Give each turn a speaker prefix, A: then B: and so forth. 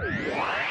A: Yeah.